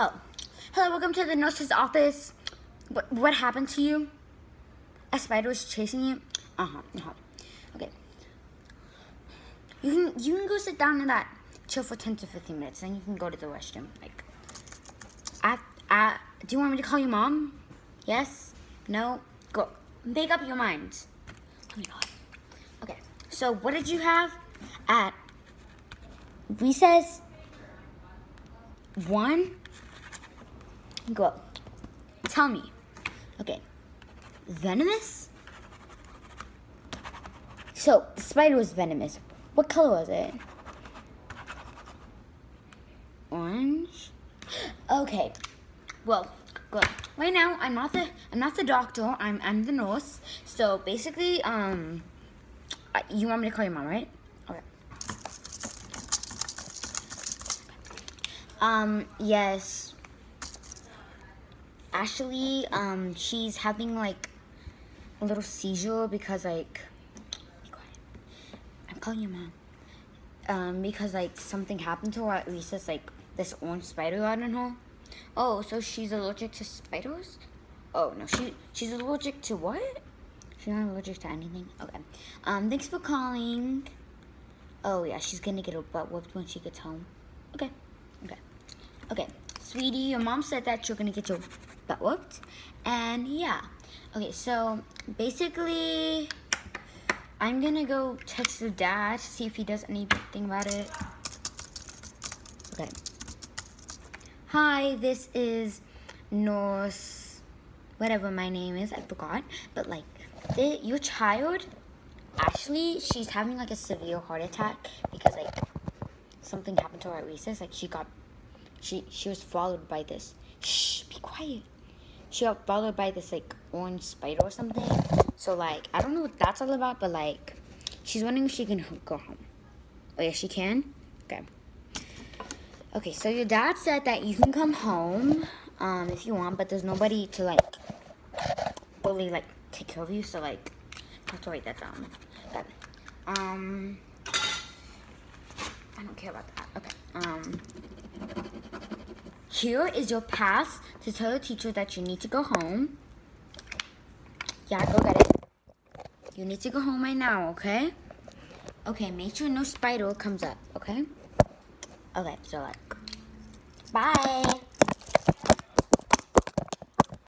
Oh, hello, welcome to the nurse's office. What, what happened to you? A spider was chasing you? Uh-huh, uh-huh. Okay. You can, you can go sit down in that chill for 10 to 15 minutes, then you can go to the restroom. Like, I, I, do you want me to call your mom? Yes? No? Go. Make up your mind. Oh my god. Okay, so what did you have at recess one? Go up. Tell me. Okay. Venomous? So, the spider was venomous. What color was it? Orange? Okay. Well, good. Right now, I'm not the I'm not the doctor. I'm I'm the nurse. So basically, um, you want me to call your mom, right? Okay. Um, yes. Ashley, um, she's having like a little seizure because like. I'm calling your mom. Um, because like something happened to her at recess, like this orange spider got in her. Oh, so she's allergic to spiders? Oh no, she she's allergic to what? She's not allergic to anything. Okay. Um, thanks for calling. Oh yeah, she's gonna get her butt whooped when she gets home. Okay. Okay. Okay. Sweetie, your mom said that you're gonna get your butt whooped. And yeah. Okay, so basically I'm gonna go text the dad to see if he does anything about it. Okay. Hi, this is Norse, whatever my name is, I forgot. But like, your child, Ashley, she's having like a severe heart attack because like something happened to her at recess. Like she got, she she was followed by this. Shh, be quiet. She got followed by this like orange spider or something. So like, I don't know what that's all about, but like, she's wondering if she can go home. Oh yeah, she can. Okay. Okay, so your dad said that you can come home um, if you want, but there's nobody to like fully like take care of you. So like, I have to write that down. Okay. Um, I don't care about that. Okay. Um, here is your pass to tell the teacher that you need to go home. Yeah, go get it. You need to go home right now, okay? Okay, make sure no spider comes up, okay? Okay, so like, bye.